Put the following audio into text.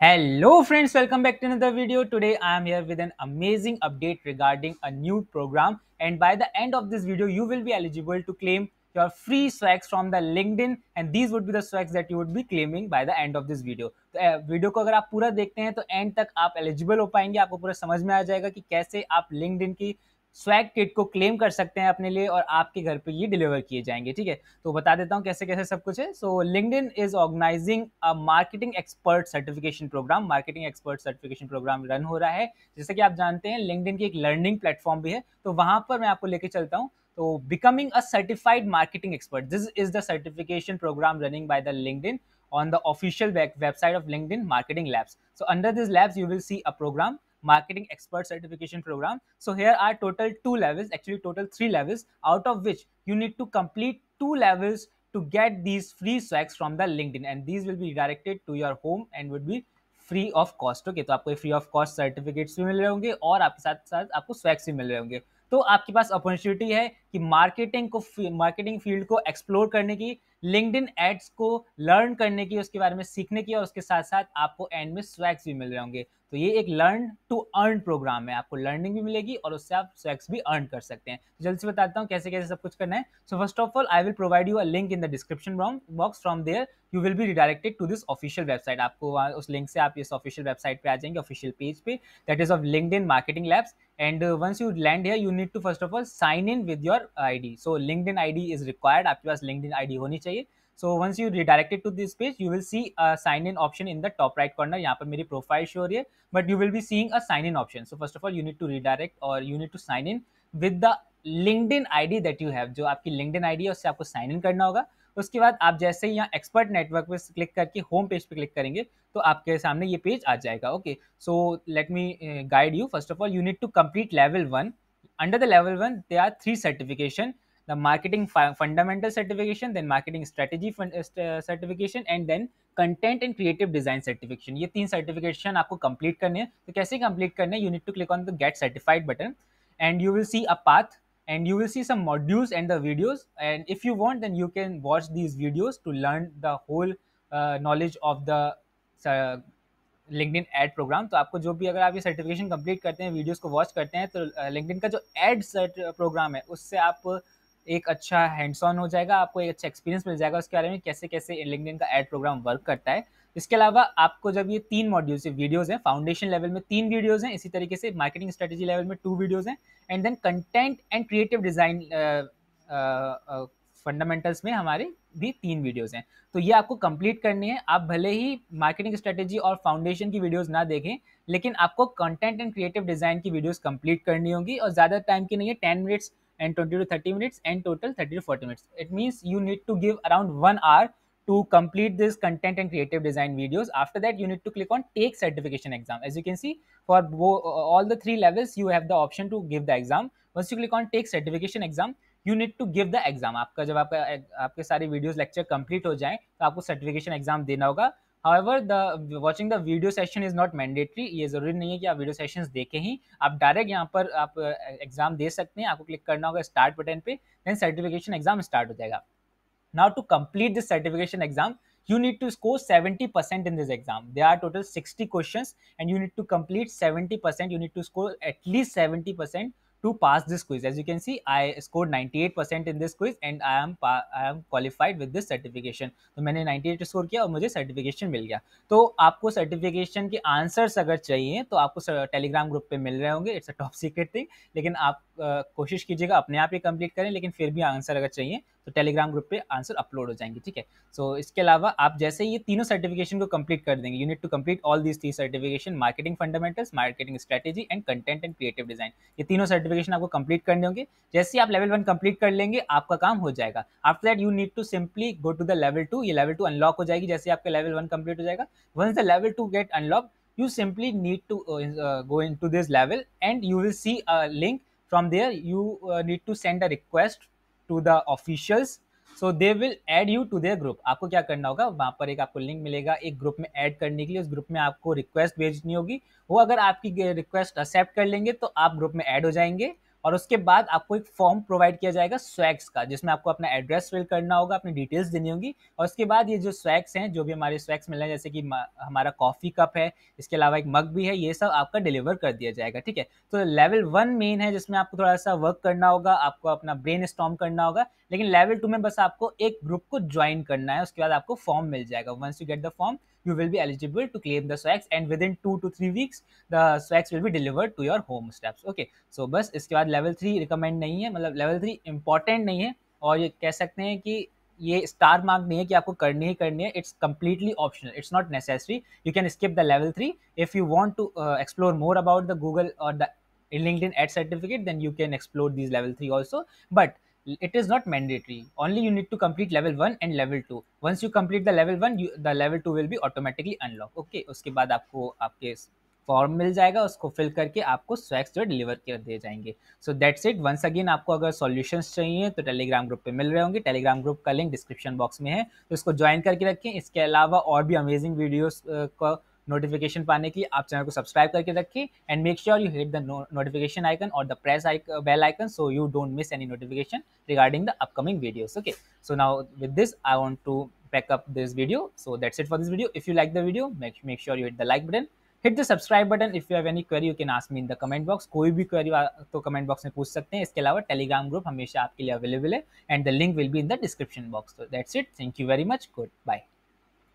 Hello friends, welcome back to another video. Today I am here with an amazing update regarding a new program and by the end of this video you will be eligible to claim your free swags from the LinkedIn and these would be the swags that you would be claiming by the end of this video. तो video को अगर आप पूरा देखते हैं तो and तक आप एलिजिबल हो पाएंगे आपको पूरा समझ में आ जाएगा कि कैसे आप लिंकड की स्वैग किट को क्लेम कर सकते हैं अपने लिए और आपके घर पे ये डिलीवर किए जाएँगे ठीक है? तो बता देता हूँ कैसे कैसे सब कुछ है। So LinkedIn is organising a marketing expert certification programme marketing expert certification programme run हो रहा है। जैसे कि आप जानते हैं लिंकड की एक लर्निंग प्लेटफॉर्म भी है। तो वहाँ पर मैं आपको लेके चलता हूँ। तो becoming a certified marketing expert this is the certification programme running by the LinkedIn on the official website of LinkedIn Marketing Labs. So under these labs, you will see a program marketing expert certification program. So here are total two levels, actually total three levels, out of which you need to complete two levels to get these free swags from the LinkedIn and these will be directed to your home and would be free of cost okay तो आपको free of cost certificates भी मिल रहे होंगे और आपके साथ साथ आपको स्वैक्स भी मिल रहे होंगे तो आपके पास अपॉर्चुनिटी है कि मार्केटिंग को मार्केटिंग फ़ील्ड को एक्सप्लोर करने की लिंकड एड्स को लर्न करने की उसके बारे में सीखने की और उसके साथ साथ आपको एंड में स्वैक्स भी मिल रहे होंगे तो ये एक लर्न टू अर्न प्रोग्राम है आपको लर्निंग भी मिलेगी और उससे आप स्वैक्स भी अर्न कर सकते हैं। तो जल्द से बताता हूँ कैसे कैसे सब कुछ करना है। So first of all I will provide you a link in the description box from there you will be redirected to this official website आपको उस लिंक से आप इस ऑफिशियल वेबसाइट पे आ जाएँगे ऑफिशियल पेज पे। That is of LinkedIn marketing labs and uh, once you land here you need to first of all sign in with your id so linkedin id is required आपके पास linkedin id होनी चाहिए। So once you redirected to this page you will see a sign in option in the top right corner यहाँ पर मेरी profile show हो रही है but you will be seeing a sign in option so first of all you to redirect और you need to sign in with the LinkedIn I D that you have जो आपकी LinkedIn in I D है, उससे आपको sign in करना होगा। उसके बाद आप जैसे ही यहाँ एक्सपर्ट नेटवर्क पर क्लिक करके होम पेज पे क्लिक करेंगे तो आपके सामने ये पेज आ जाएगा okay so let me guide you first of all you need to complete level one under the level one they are three certification the marketing fundamental certification then marketing strategy certification and then content and creative design certification ये तीन certification आपको complete करने हैं तो कैसे complete करने हैं you need to click on the get certified button and you will see a path and you will see some modules and the videos and if you want then you can watch these videos to learn the whole uh, knowledge of the uh, LinkedIn ad programme तो आपको जो भी अगर आप ये certification complete करते हैं videos को वॉच करते हैं तो लिंकडिन का जो एड प्रोग्राम है उससे आप एक अच्छा हैंड्स ऑन हो जाएगा, आपको एक अच्छा एक्सपीरियंस मिल जाएगा उसके बारे में कैसे कैसे लिंकडिन का एड प्रोग्राम वर्क करता है। इसके अलावा आपको जब ये तीन मॉड्यूल्स वीडियोज़ हैं फाउंडेशन लेवल में तीन वीडियोज़ हैं, इसी तरीके से मार्केटिंग स्ट्रेटेजी लेवल में टू वीडियोज़ हैं and then content and creative design fundamentals में हमारे भी तीन वीडियोस हैं। तो ये आपको कंप्लीट करनी है। आप भले ही मार्केटिंग स्ट्रेटेजी और फाउंडेशन की वीडियोस ना देखें, लेकिन आपको कंटेंट एंड क्रिएटिव डिज़ाइन की वीडियोस कंप्लीट करनी होगी, और ज़्यादा टाइम की नहीं है ten minutes and 20 to 30 minutes and total 30 to 40 minutes. It means you need to give around one hour to complete this content and creative design videos. After that, you need to click on take certification exam. As you can see, for all the three levels, you have the option to give the exam. Once you click on take certification exam, you need to give the exam. आपका जब आपका आपके सारे videos lecture complete हो जाएँ तो आपको certification exam देना होगा however the watching the video session is not mandatory ये ज़रूरी नहीं है कि आप वीडियो सेशंस देखें ही आप डायरेक्ट यहाँ पर, आप एग्ज़ाम दे सकते हैं आपको क्लिक करना होगा स्टार्ट बटन पे देन सर्टिफिकेशन एग्ज़ाम स्टार्ट हो जाएगा now to complete this certification exam you need to score 70% in this exam. There are total 60 questions and you need to complete 70%. You need to score at least 70% to pass this quiz. As you can see, I scored 98% in this quiz and I am I am qualified with this certification. तो मैंने 98 score किया और मुझे certification मिल गया तो आपको certification के answers अगर चाहिए तो आपको टेलीग्राम ग्रुप पे मिल रहे होंगे it's a top secret thing लेकिन आप कोशिश कीजिएगा अपने आप ही कंप्लीट करें लेकिन फिर भी आंसर अगर चाहिए तो टेलीग्राम ग्रुप पे आंसर अपलोड हो जाएँगे ठीक है? सो so, इसके अलावा आप जैसे ये तीनों सर्टिफिकेशन को कंप्लीट कर देंगे unit two complete all these three certification marketing fundamentals marketing strategy and content and creative design ये तीनों सर्टिफिकेशन आपको कंप्लीट करने होंगे। जैसे आप लेवल वन कंप्लीट कर लेंगे आपका काम हो जाएगा। After that you need to simply go to the level two ये लेवल टू अनलॉक हो जाएगी जैसे आपका लेवल वन कंप्लीट हो जाएगा। Once the level two get unlock need to uh, uh, go into this level and you will see a link from there. You uh, need to send a request to the officials so they will add you to their group आपको क्या करना होगा? वहाँ पर एक आपको link मिलेगा एक ग्रुप में ऐड करने के लिए। उस ग्रुप में आपको रिक्वेस्ट भेजनी होगी। वो अगर आपकी रिक्वेस्ट एक्सेप्ट कर लेंगे तो आप ग्रुप में ऐड हो जाएँगे। और उसके बाद आपको एक फॉर्म प्रोवाइड किया जाएगा स्वैक्स का, जिसमें आपको अपना एड्रेस फिल करना होगा, अपनी डिटेल्स देनी होगी। और उसके बाद ये जो स्वैक्स हैं, जो भी हमारे स्वैक्स मिल रहे हैं, जैसे कि हमारा कॉफ़ी कप है, इसके अलावा एक मग भी है, ये सब आपका डिलीवर कर दिया जाएगा, ठीक है? तो लेवल वन मेन है, जिसमें आपको थोड़ा सा वर्क करना होगा, आपको अपना ब्रेन स्टॉम करना होगा, लेकिन लेवल टू में बस आपको एक ग्रुप को ज्वाइन करना है, उसके बाद आपको फॉर्म मिल जाएगा once you get the form you will be eligible to claim the swags and within two to three weeks the swags will be delivered to your home steps okay so बस इसके बाद level three recommend नहीं है मतलब level three important नहीं है और ये कह सकते हैं कि ये स्टार मार्क नहीं है कि आपको करनी ही करनी है it's completely optional it's not necessary you can skip the level three if you want to explore more about the Google और the LinkedIn ad certificate, then you can explore these level 3 also. But it is not mandatory. Only you need to complete level 1 and level 2 once you complete the level 1 you, the level 2 will be automatically unlocked. Okay? उसके बाद आपको आपके form मिल जाएगा उसको fill करके आपको स्वैक्स जो है डिलीवर कर दिए जाएँगे। So that's it once again आपको अगर सॉल्यूशंस चाहिए तो टेलीग्राम ग्रुप पे मिल रहे होंगे। टेलीग्राम ग्रुप का लिंक डिस्क्रिप्शन बॉक्स में है। तो इसको ज्वाइन करके रखें। इसके अलावा और भी अमेजिंग वीडियोस का नोटिफिकेशन पाने की आप चैनल को सब्सक्राइब करके रखिए and make sure you hit the notification icon और the press bell icon so you don't miss any notification regarding the upcoming videos okay so now with this I want to pack up this video so that's it for this video if you like the video make sure you hit the like button hit the subscribe button if you have any query you can ask me in the comment box कोई भी query तो comment box में पूछ सकते हैं। इसके अलावा Telegram group हमेशा आपके लिए अवेलेबल है and the link will be in the description box तो that's it thank you very much good bye